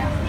ไหม